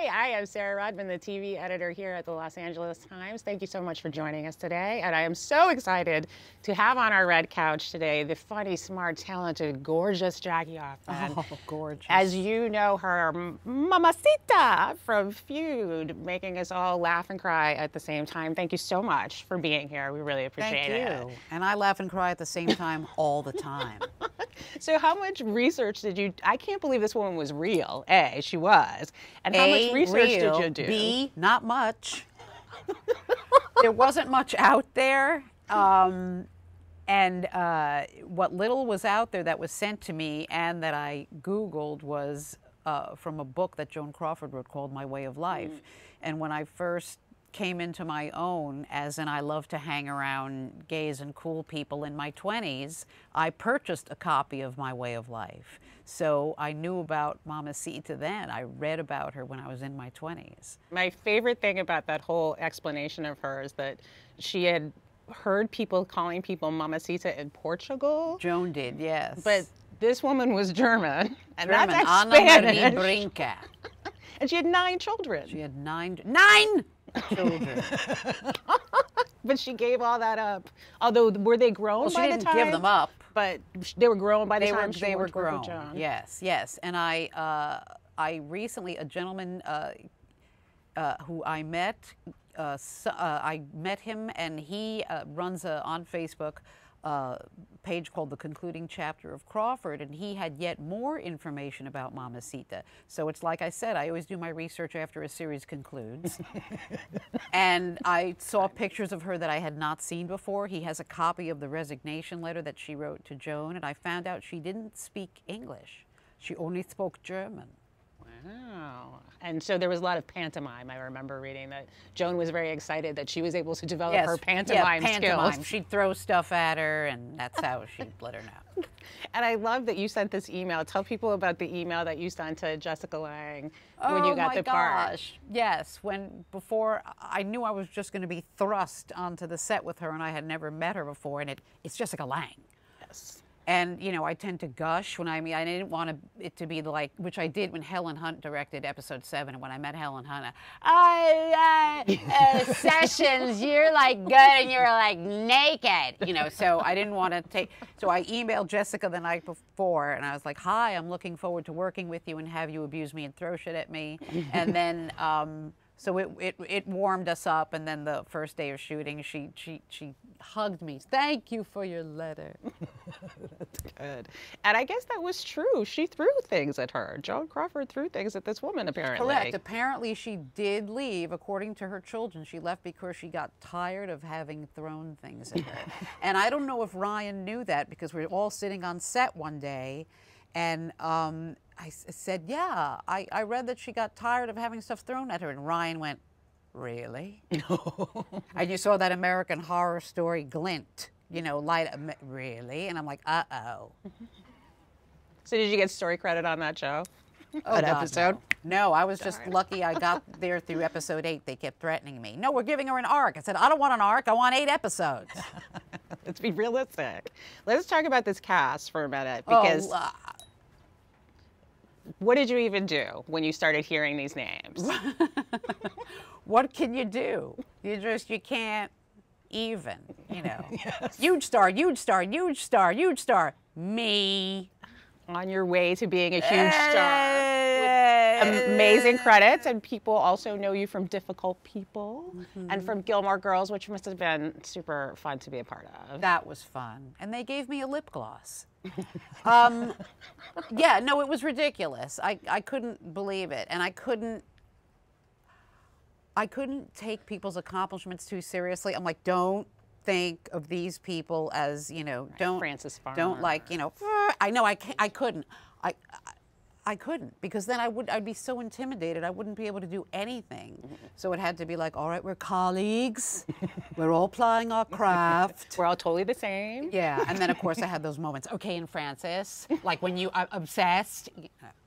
Hi, I am Sarah Rodman, the TV editor here at the Los Angeles Times. Thank you so much for joining us today. And I am so excited to have on our red couch today the funny, smart, talented, gorgeous Jackie Hoffman. Oh, gorgeous. As you know her, Mamacita from Feud, making us all laugh and cry at the same time. Thank you so much for being here. We really appreciate Thank it. you. And I laugh and cry at the same time all the time. So, how much research did you? I can't believe this woman was real. A, she was. And how A, much research real, did you do? B, not much. there wasn't much out there. Um, and uh, what little was out there that was sent to me and that I Googled was uh, from a book that Joan Crawford wrote called My Way of Life. Mm. And when I first came into my own, as in I love to hang around gays and cool people in my 20s, I purchased a copy of My Way of Life. So I knew about Mamacita then. I read about her when I was in my 20s. My favorite thing about that whole explanation of her is that she had heard people calling people Mamacita in Portugal, Joan did, yes. but this woman was German, and German, that's Anna Marie Spanish. Brinca. And she had nine children. She had nine, nine children. but she gave all that up. Although, were they grown Well, she by didn't the time? give them up. But they were grown by the they time were she they were grown. Yes, yes. And I uh, I recently a gentleman uh, uh, who I met. Uh, so, uh, I met him, and he uh, runs a, on Facebook uh, page called The Concluding Chapter of Crawford, and he had yet more information about Mamacita. So it's like I said, I always do my research after a series concludes. and I saw pictures of her that I had not seen before. He has a copy of the resignation letter that she wrote to Joan, and I found out she didn't speak English. She only spoke German. Wow. And so there was a lot of pantomime. I remember reading that Joan was very excited that she was able to develop her pantomime, yeah, pantomime. skills. She'd throw stuff at her, and that's how she'd let her know. And I love that you sent this email. Tell people about the email that you sent to Jessica Lange when you oh got the part. Oh my gosh! Yes, when before I knew I was just going to be thrust onto the set with her, and I had never met her before, and it, it's Jessica Lange. Yes. And you know, I tend to gush when I mean I didn't want it to be like, which I did when Helen Hunt directed episode seven. And when I met Helen Hunt, I, I uh, sessions, you're like good and you're like naked, you know. So I didn't want to take. So I emailed Jessica the night before, and I was like, "Hi, I'm looking forward to working with you and have you abuse me and throw shit at me." and then. Um, so it, it, it warmed us up, and then the first day of shooting, she, she, she hugged me. Thank you for your letter. That's good. And I guess that was true. She threw things at her. Joan Crawford threw things at this woman, apparently. Correct. Apparently, she did leave. According to her children, she left because she got tired of having thrown things at her. and I don't know if Ryan knew that because we are all sitting on set one day, and um, I said, "Yeah, I, I read that she got tired of having stuff thrown at her." And Ryan went, "Really?" No. and you saw that American Horror Story glint. You know, light. Am- Really? And I'm like, "Uh oh." So did you get story credit on that show? Oh, That God, episode? No. No, I was just lucky I got there through episode eight. They kept threatening me. No, we're giving her an arc. I said, I don't want an arc. I want eight episodes. Let's be realistic. Let's talk about this cast for a minute because oh, uh, what did you even do when you started hearing these names? what can you do? You just, you can't even, you know. Huge star, huge star, huge star, huge star. Me. on your way to being a huge star. Amazing credits, and people also know you from Difficult People and from Gilmore Girls, which must have been super fun to be a part of. That was fun. And they gave me a lip gloss. um, yeah, no, it was ridiculous. I, I couldn't believe it. And I couldn't I couldn't take people's accomplishments too seriously. I'm like, don't think of these people as, you know, don't Frances don't like, you know, I know I can't, I couldn't. I, I I couldn't because then I would I'd be so intimidated I wouldn't be able to do anything. So it had to be like, all right, we're colleagues. we're all plying our craft. We're all totally the same. Yeah, and then of course I had those moments. Okay, and Francis, like when you are obsessed.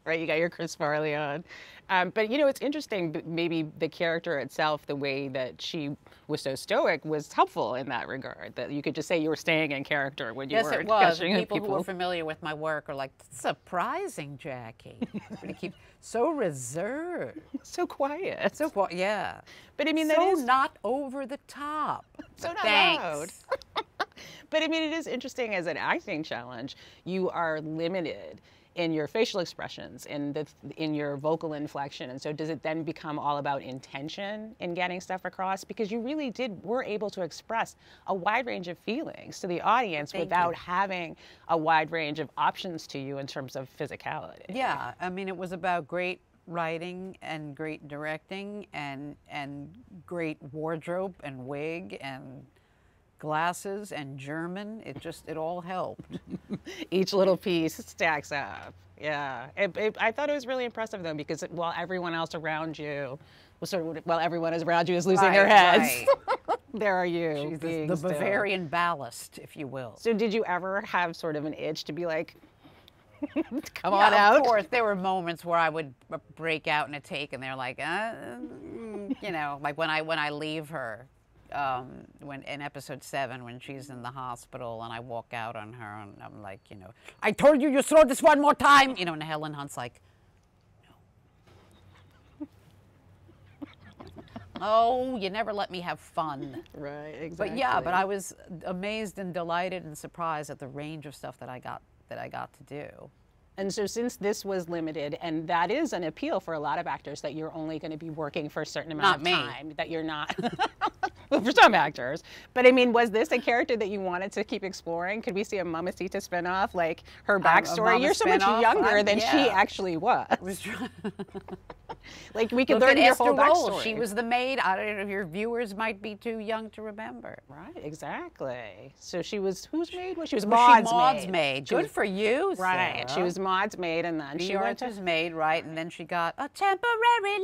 right? You got your Chris Farley on. Um, but you know, it's interesting. Maybe the character itself, the way that she was so stoic, was helpful in that regard. That you could just say you were staying in character when you Yes, were it was. And people, who are familiar with my work are like, surprising, Jackie. Everybody keep so reserved. So quiet. So quiet. Yeah. But I mean, so that is not over the top. So not Thanks. loud. but I mean, it is interesting as an acting challenge. You are limited in your facial expressions, in the in your vocal inflection, and so does it then become all about intention in getting stuff across? Because you really did were able to express a wide range of feelings to the audience Thank you. without having a wide range of options to you in terms of physicality. Yeah, I mean, it was about great writing and great directing and and great wardrobe and wig and glasses and German. It just it all helped. each little piece stacks up. Yeah, It- it- I thought it was really impressive though because while everyone else around you was sort of while everyone is around you is losing their Right, heads, there are you. She's the, being the still. Bavarian ballast, if you will. So did you ever have sort of an itch to be like, come Yeah, on out? Of course, there were moments where I would break out in a take, and they're like, uh, mm, you know, like when I when I leave her, um, when in episode seven when she's in the hospital, and I walk out on her, and I'm like, you know, I told you you throw this one more time, you know, and Helen Hunt's like, no. Oh, you never let me have fun. Right, exactly. But yeah, but I was amazed and delighted and surprised at the range of stuff that I got that I got to do. And so, since this was limited, and that is an appeal for a lot of actors that you're only going to be working for a certain amount Not of me. time, that you're not. well, for some actors. But I mean, was this a character that you wanted to keep exploring? Could we see a Mamacita spinoff, like her um, backstory? Mama you're so much younger than she actually was. was. Like we could Look learn your Esther whole backstory. She was the maid. I don't know if your viewers might be too young to remember. right, exactly. So she was whose maid was she? Was Maude's she Maude's maid. maid? She Good was- for you, Right, she was Maude's maid, and then She she went to maid, right? And then she got a temporary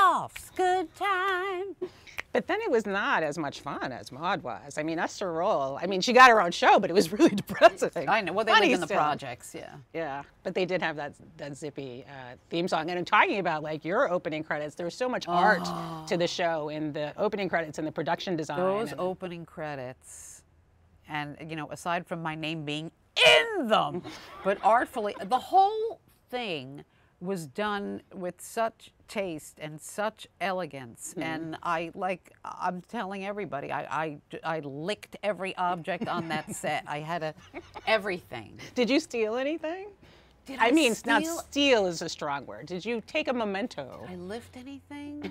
layoffs. Good time. But then it was not as much fun as Maude was. I mean, Esther Rolle, I mean, she got her own show, but it was really depressing. I know. Well, they Funny lived in the still. projects, yeah. Yeah, but they did have that that zippy uh, theme song. And I'm talking about like your opening credits. There was so much art to the show in the opening credits and the production design. Those and- opening credits, and you know, aside from my name being in them, but artfully, the whole thing was done with such taste and such elegance. Mm-hmm. And I like, I'm telling everybody, I, I, I licked every object on that set. I had a everything. Did you steal anything? Did I, mean, not steal- steal is a strong word. Did you take a memento? I lift anything?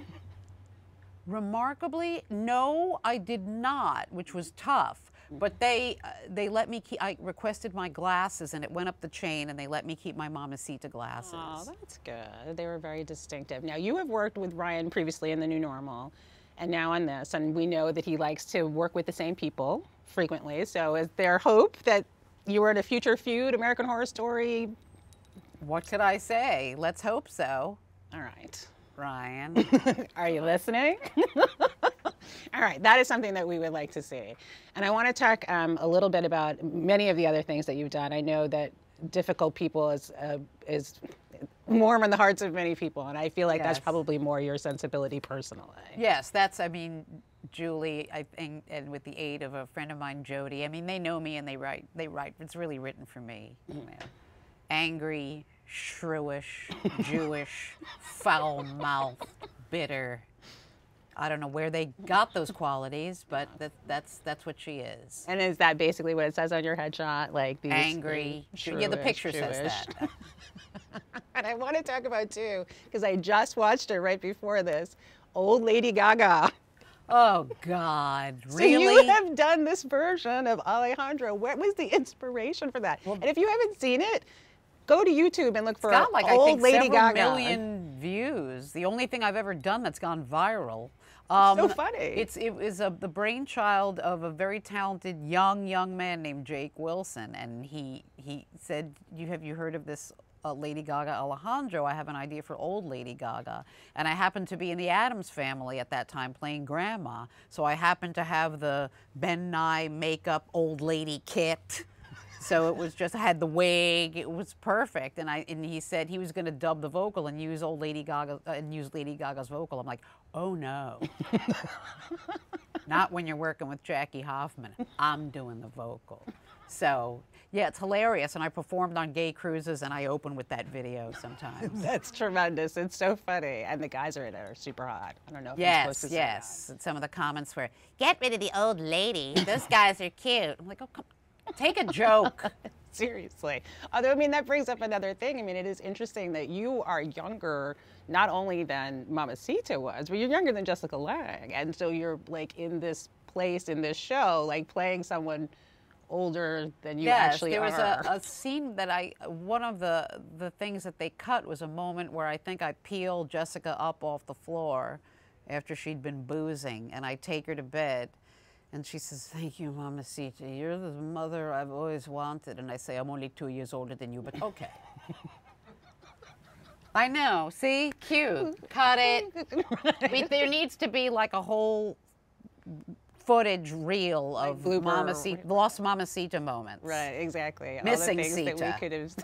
Remarkably, no, I did not, which was tough. But they uh, they let me keep. I requested my glasses, and it went up the chain, and they let me keep my Mamacita glasses. Oh, that's good. They were very distinctive. Now, you have worked with Ryan previously in The New Normal and now on this, and we know that he likes to work with the same people frequently. So, is there hope that you are in a future feud, American Horror Story? what could I say? Let's hope so, All right. Ryan. Are you listening? All right, that is something that we would like to see. And I want to talk um, a little bit about many of the other things that you've done. I know that difficult people is uh, is warm in the hearts of many people, and I feel like that's probably more your sensibility personally. yes, that's. I mean, Julie. I think, and with the aid of a friend of mine, Jody. I mean, they know me, and they write. They write. It's really written for me. You know. Angry, shrewish, Jewish, foul-mouthed, bitter. I don't know where they got those qualities, but that, that's that's what she is. And is that basically what it says on your headshot? Like these Angry. uh, yeah, the picture says that. and I want to talk about too, because I just watched it right before this. Old Lady Gaga. Oh God, really? So you have done this version of Alejandro. What was the inspiration for that? and if you haven't seen it, go to YouTube and look for got like Old I think Lady Gaga. million views. The only thing I've ever done that's gone viral. Um, so funny. It's it was a, the brainchild of a very talented young young man named Jake Wilson, and he he said, "You have you heard of this?" Uh, Lady Gaga Alejandro, I have an idea for old Lady Gaga. And I happened to be in the Addams Family at that time playing grandma. So I happened to have the Ben Nye makeup old lady kit. So it was just I had the wig. It was perfect, and I and he said he was going to dub the vocal and use old Lady Gaga uh, and use Lady Gaga's vocal. I'm like, oh no, not when you're working with Jackie Hoffman. I'm doing the vocal. So yeah, it's hilarious. And I performed on gay cruises, and I open with that video sometimes. That's tremendous. It's so funny, and the guys are in it are super hot. I don't know. if I'm yes, supposed to say yes. And some of the comments were, "Get rid of the old lady. Those guys are cute." I'm like, "Oh, come, take a joke." Seriously. Although, I mean, that brings up another thing. I mean, it is interesting that you are younger, not only than Mamacita was, but you're younger than Jessica Lange, and so you're like in this place in this show, like playing someone older than you yes, actually there was a, a scene that I one of the the things that they cut was a moment where I think I peel Jessica up off the floor after she'd been boozing, and I take her to bed. And she says, Thank you, Mamacita. You're the mother I've always wanted. And I say, I'm only two years older than you, but okay. I know. See? Cute. Cut it. We, there needs to be like a whole footage reel of blooper Mamacita, lost Mamacita moments. Right, exactly. Missing all the things that we could have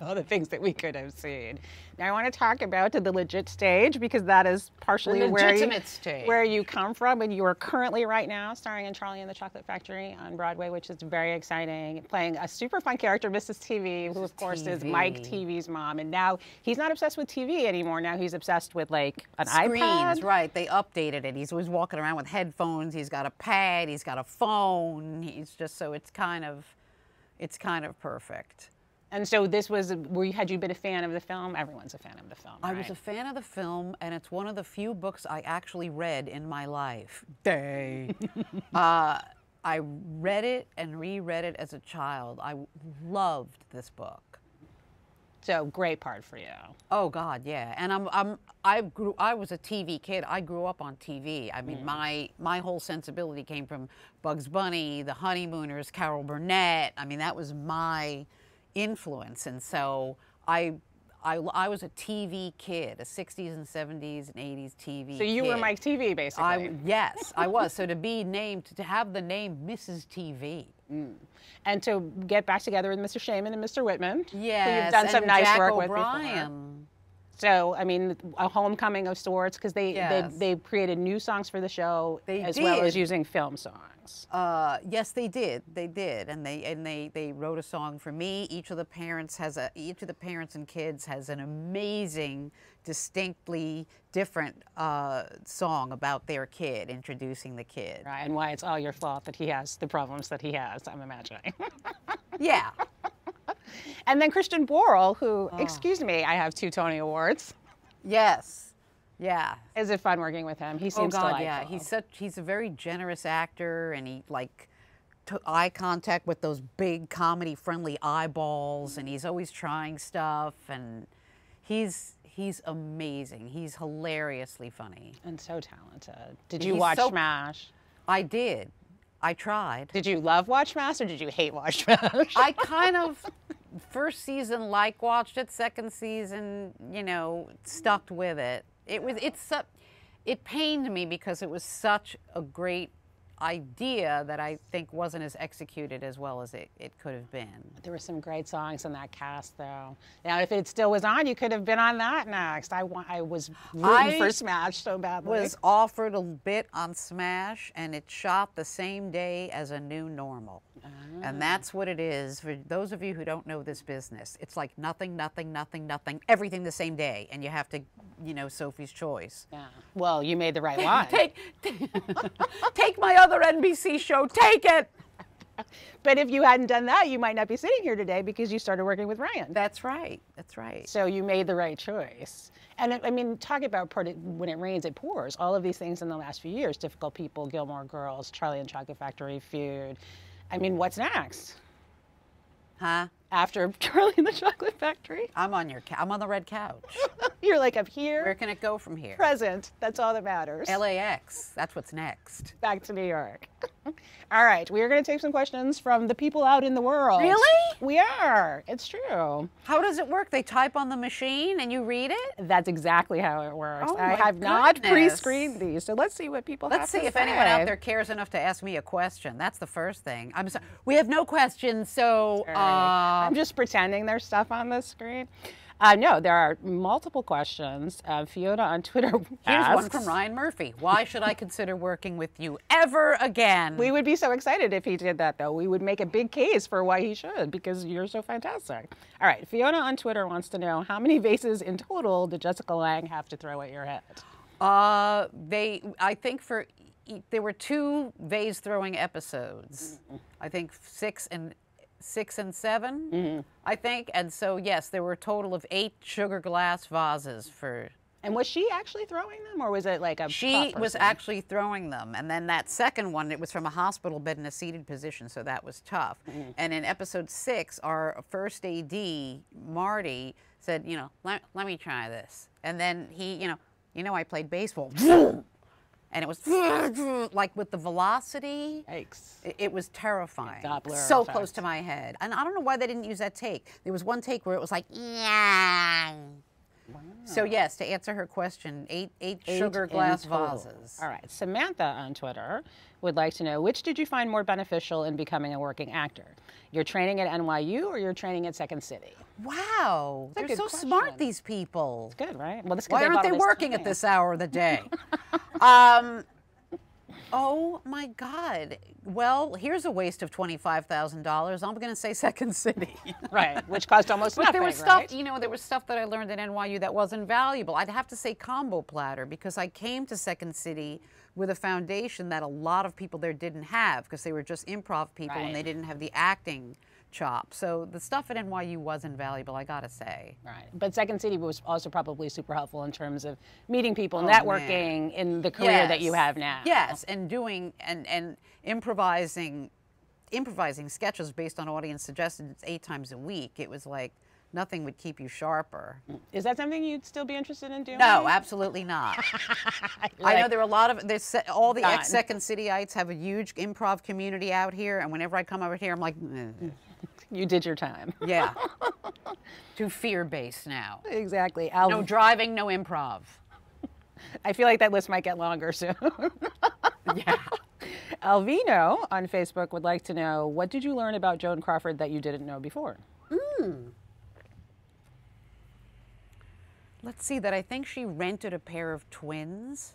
all the things that we could have seen. Now I want to talk about the legit stage because that is partially where you, stage. where you come from and you are currently right now starring in Charlie and the Chocolate Factory on Broadway, which is very exciting. Playing a super fun character, Mrs. Teavee, who of course is Mike Teavee's mom. And now he's not obsessed with TV anymore. Now he's obsessed with like an Screens, iPad. right. They updated it. He's always walking around with headphones. He's got a pad. He's got a phone. He's just so it's kind of, it's kind of perfect. And so this was were you had you been a fan of the film? Everyone's a fan of the film. I was a fan of the film, and it's one of the few books I actually read in my life. Day. uh, I read it and reread it as a child. I loved this book. so great part for you. Oh God, yeah. And I'm I'm I grew I was a TV kid. I grew up on TV. I mean, my my whole sensibility came from Bugs Bunny, The Honeymooners, Carol Burnett. I mean, that was my influence. And so I I, I was a TV kid, a 60s and 70s and 80s TV. So you were kid. Mike Teavee basically. I yes, I was. So to be named to have the name Mrs. Teavee. Mm. and to get back together with Mr. Shaiman and Mr. Wittman. who you've done some nice Jack work with before. So I mean, a homecoming of sorts because they, Yes. they they created new songs for the show They as well as using film songs. Uh, yes, they did. They did, and they and they they wrote a song for me. Each of the parents has a each of the parents and kids has an amazing, distinctly different uh, song about their kid, introducing the kid. Right, and why it's all your fault that he has the problems that he has, I'm imagining. Yeah, and then Christian Borle, who, Oh. excuse me, I have two Tony Awards. yes, yeah. Is it fun working with him? He seems Oh seems God, delightful. yeah. He's such he's a very generous actor, and he like took eye contact with those big comedy friendly eyeballs, and he's always trying stuff, and he's he's amazing. He's hilariously funny. and so talented. Did you He's watch so- Smash? I did. I tried. Did you love Watch Smash or did you hate Watch Smash? I kind of first season like watched it, second season, you know, stuck with it. It was it's it pained me because it was such a great idea that I think wasn't as executed as well as it, it could have been. There were some great songs in that cast, though. Now, if it still was on, you could have been on that next. I, I was rooting I for Smash so badly. Was offered a bit on Smash and it shot the same day as a new normal. And ah. that's what it is. For those of you who don't know this business, it's like nothing, nothing, nothing, nothing, everything the same day. And you have to, you know, Sophie's choice. yeah. Well, you made the right one. Take, take my other NBC show, take it. but if you hadn't done that, you might not be sitting here today because you started working with Ryan. That's right. That's right. So you made the right choice. And I- mean, talk about when it rains, it pours. All of these things in the last few years: Difficult People, Gilmore Girls, Charlie and Chocolate Factory, Feud. I mean, what's next Huh? After Charlie and the Chocolate Factory? I'm on your, I'm on the red couch. You're like up Where here, Where can it go from here? present. That's all that matters. LAX. That's what's next. Back to New York. All right, we are going to take some questions from the people out in the world. Really? We are. It's true. How does it work? They type on the machine and you read it? That's exactly how it works. Oh I have not pre-screened these, so let's see what people have Let's see if say. anyone out there cares enough to ask me a question. That's the first thing. I'm sorry. We have no questions, so uh, I'm just pretending there's stuff on the screen. Uh, no, there are multiple questions. Uh, Fiona on Twitter Here's asks, one from Ryan Murphy. Why should I consider working with you ever again? We would be so excited if he did that, though. We would make a big case for why he should because you're so fantastic. All right, Fiona on Twitter wants to know how many vases in total did Jessica Lange have to throw at your head? Uh, they, I think for there were two vase throwing episodes. I think six and six and 7 mm-hmm. I think, and so yes, there were a total of eight sugar glass vases for. And was she actually throwing them, or was it like a She was actually throwing them, and then that second one, it was from a hospital bed in a seated position, so that was tough. Mm-hmm. And in episode six, our first AD, Marty, said, you know, let, let me try this, and then he, you know, you know, I played baseball, and it was like with the velocity. Yikes. It, was terrifying. Doppler so effect. close to my head. And I don't know why they didn't use that take. There was one take where it was like, yeah. So yes, to answer her question, eight eight, Eight sugar glass vases. All right. Samantha on Twitter would like to know which did you find more beneficial in becoming a working actor? Your training at NYU or your training at Second City? Wow, they're so question. smart. These people. Good, right? Well, this Why aren't they working at this hour of the day? um, oh my God. Well, here's a waste of twenty-five thousand dollars. I'm going to say Second City. Right, which cost almost But nothing. there was stuff, right? you know, there was stuff that I learned at NYU that wasn't valuable. I'd have to say combo platter because I came to Second City with a foundation that a lot of people there didn't have because they were just improv people Right. and they didn't have the acting chop. So the stuff at NYU was invaluable, I gotta say. Right. But Second City was also probably super helpful in terms of meeting people, Oh, networking in the career that you have now. Yes, and doing and and improvising improvising sketches based on audience suggestions eight times a week. It was like nothing would keep you sharper. Is that something you'd still be interested in doing? No, absolutely not. I know there are a lot of there's all the ex Second Cityites have a huge improv community out here, and whenever I come over here, I'm like, "Eh, You did your time. yeah, to fear based now. exactly. Al- No driving, no improv. I feel like that list might get longer soon. Yeah. Alvino on Facebook would like to know what did you learn about Joan Crawford that you didn't know before? Let's see that I think she rented a pair of twins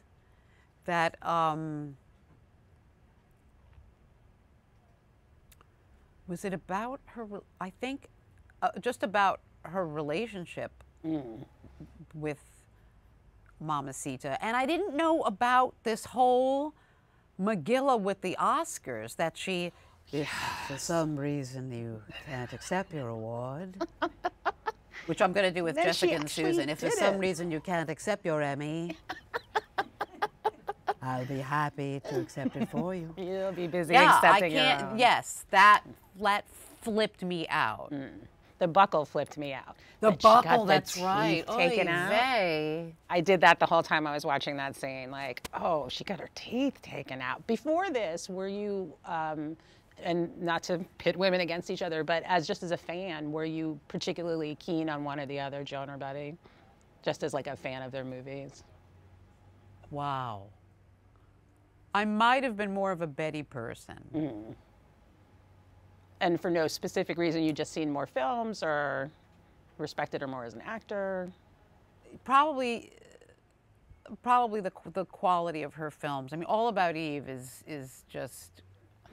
that um was it about her I think uh, just about her relationship with Mamacita and I didn't know about this whole megillah with the Oscars that she if for some reason you can't accept your award which I'm going to do with Then Jessica and Susan. If for some it. reason you can't accept your Emmy, I'll be happy to accept it for you. You'll be busy yeah, I accepting your can't. Yes, that that flipped me out. The buckle flipped me out. The That she got buckle. the that's right. teeth Taken Oy out. vey. I did that the whole time I was watching that scene. Like, oh, she got her teeth taken out. Before this, were you, um, and not to pit women against each other, but as just as a fan, were you particularly keen on one or the other, Joan or Betty? Just as like a fan of their movies. Wow. I might have been more of a Betty person. And for no specific reason, you just seen more films or respected her more as an actor. Probably, probably the the quality of her films. I mean, All About Eve is is just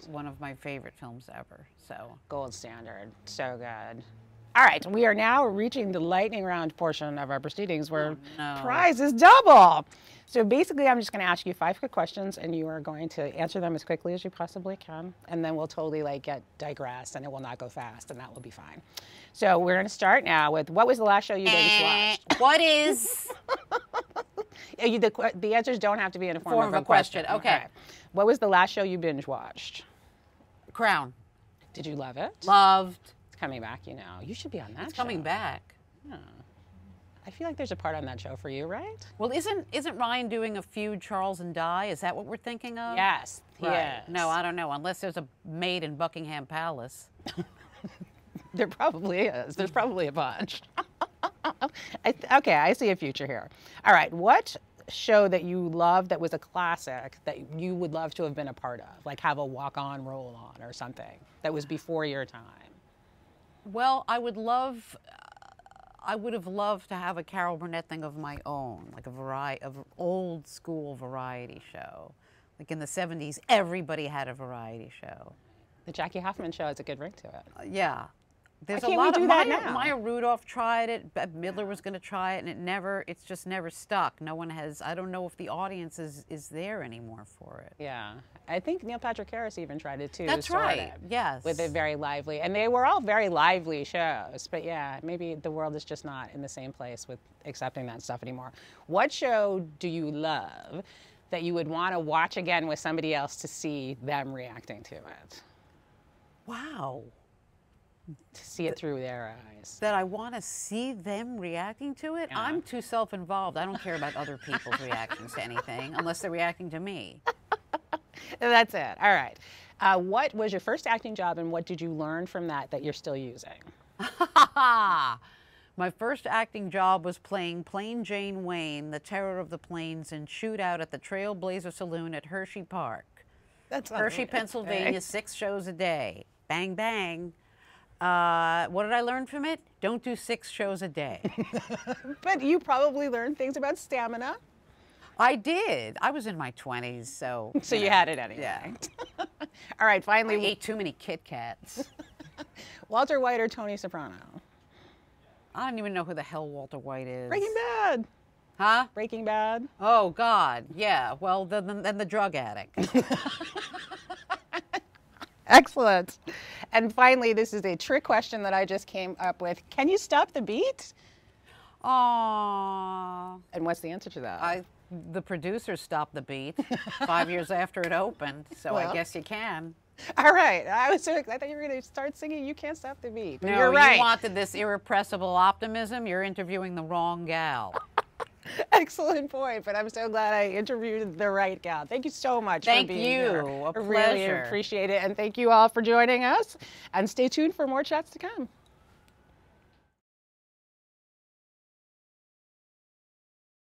one of my favorite films ever. So. Gold standard. So good. All right, we are now reaching the lightning round portion of our proceedings where oh, no. prize is double. So basically, I'm just going to ask you five quick questions, and you are going to answer them as quickly as you possibly can, and then we'll totally like get digress, and it will not go fast, and that will be fine. So we're going to start now with what was the last show you binge eh, watched? What is? You- The, the answers don't have to be in a form, Form of a question, okay. What was the last show you binge watched? Crown. Did you love it? Loved. Coming back, you know. You should be on that. It's coming show. back. I feel like there's a part on that show for you, right? Well, isn't isn't Ryan doing a feud Charles and Di? Is that what we're thinking of? Yes. Right. Yes. No, I don't know. Unless there's a maid in Buckingham Palace. There probably is. There's probably a bunch. I th- okay, I see a future here. All right, what show that you loved that was a classic that you would love to have been a part of, like have a walk-on role on or something that was before your time? Well, I would love. I would have loved to have a Carol Burnett thing of my own, like a variety of old school variety show. Like in the 70s, everybody had a variety show. The Jackie Hoffman show has a good ring to it. Uh, yeah. There's a we lot do of that Maya, now? Maya Rudolph tried it. Midler was going to try it, and it never. It's just never stuck. No one has. I don't know if the audience is is there anymore for it. Yeah. I think Neil Patrick Harris even tried it too. That's right. of, Yes. With a very lively, and they were all very lively shows. But yeah, maybe the world is just not in the same place with accepting that stuff anymore. What show do you love that you would want to watch again with somebody else to see them reacting to it, Wow. To see it through their eyes? That I want to see them reacting to it. Yeah. I'm too self-involved. I don't care about other people's reactions to anything unless they're reacting to me. That's it. All right. Uh, what was your first acting job, and what did you learn from that that you're still using? My first acting job was playing Plain Jane Wayne, the terror of the plains, in Shootout at the Trailblazer Saloon at Hershey Park. That's Hershey, Pennsylvania, six shows a day. Bang, bang. Uh, what did I learn from it? Don't do six shows a day. But you probably learned things about stamina. I did. I was in my 20s, so. So you had it anyway. Yeah. All right, I finally, ate too many Kit Kats. Walter White or Tony Soprano? I don't even know who the hell Walter White is. Breaking Bad. Huh? Breaking Bad. Oh, God. Yeah. Well, then, then, then the drug addict. Excellent. And finally, this is a trick question that I just came up with. Can you stop the beat? Aww. And what's the answer to that? I, the producers stopped the beat five years after it opened, so Well. I guess you can. All right. I was so I thought you were going to start singing You Can't Stop the Beat. No, you're right. you wanted this irrepressible optimism. You're interviewing the wrong gal. Excellent point. But I'm so glad I interviewed the right gal. Thank you so much Thank for being here. you. Really pleasure. appreciate it. And thank you all for joining us. And stay tuned for more chats to come.